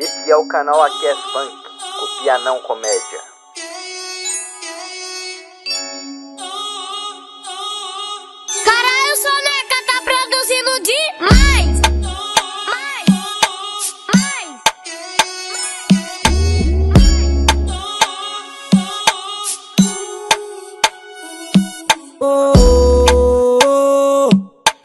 Esse é o canal Aqui é Funk, copia não comédia. Caralho, Soneca tá produzindo demais! Mais! Mais! Oh.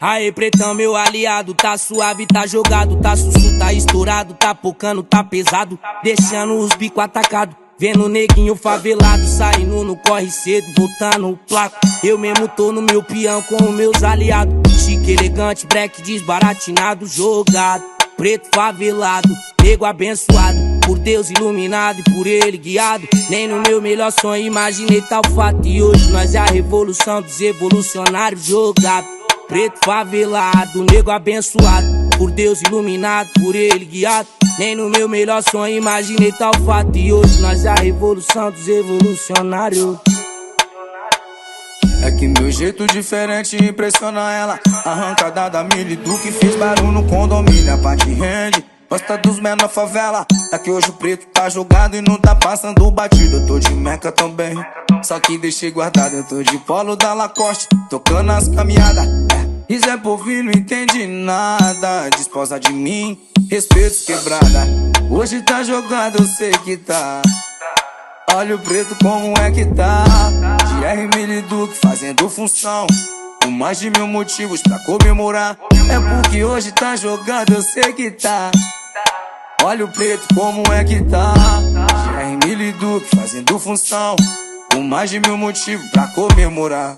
Aê, pretão, meu aliado, tá suave, tá jogado, tá susto, tá estourado, tá pocando, tá pesado, deixando os bico atacado. Vendo neguinho favelado, saindo no corre cedo, voltando o placo. Eu mesmo tô no meu peão com os meus aliados. Chique, elegante, break desbaratinado, jogado. Preto favelado, nego abençoado. Por Deus iluminado e por ele guiado. Nem no meu melhor sonho imaginei tal fato. E hoje nós é a revolução dos evolucionários jogado. Preto favelado, nego abençoado. Por Deus iluminado, por ele guiado. Nem no meu melhor sonho imaginei tal fato. E hoje nós é a revolução dos evolucionários. É que meu jeito diferente impressiona ela. Arrancada da Mili Duque fez barulho no condomínio. A parte rende, gosta dos menor favela. É que hoje o preto tá jogado e não tá passando batido. Eu tô de meca também, só que deixei guardado. Eu tô de polo da Lacoste, tocando as caminhadas. É. E Zé Povinho não entende nada. Desposa de mim, respeito quebrada. Hoje tá jogado, eu sei que tá. Olha o preto como é que tá De Mili Duque fazendo função Com mais de mil motivos pra comemorar É porque hoje tá jogado, eu sei que tá Olha o preto como é que tá De Mili Duque fazendo função Com mais de mil motivos pra comemorar